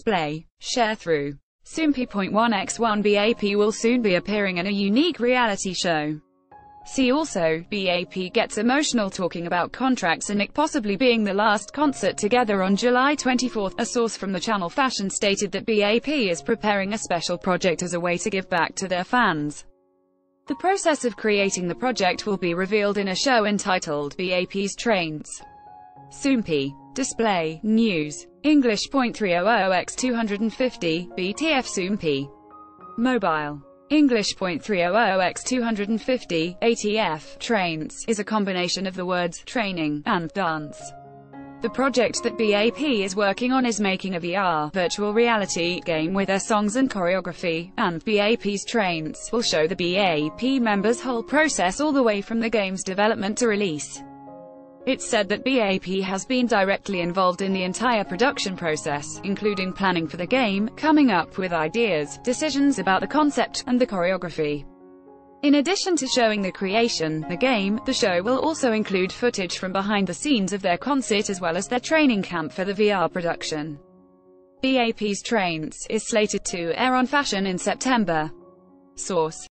display, Sharethrough. Soompi.1x1 BAP will soon be appearing in a unique reality show. See also, BAP gets emotional talking about contracts and it possibly being the last concert together on July 24. A source from the channel Fashion stated that BAP is preparing a special project as a way to give back to their fans. The process of creating the project will be revealed in a show entitled BAP's Trains. Soompi. Display, News. English .300x250, BTF Soompi. Mobile. English .300x250, ATF, trains, is a combination of the words, training, and dance. The project that BAP is working on is making a VR, virtual reality, game with their songs and choreography, and BAP's Trains, will show the BAP members' whole process all the way from the game's development to release. It's said that BAP has been directly involved in the entire production process, including planning for the game, coming up with ideas, decisions about the concept, and the choreography. In addition to showing the creation, the game, the show will also include footage from behind the scenes of their concert as well as their training camp for the VR production. BAP's Trains is slated to air on Fashion in September. Source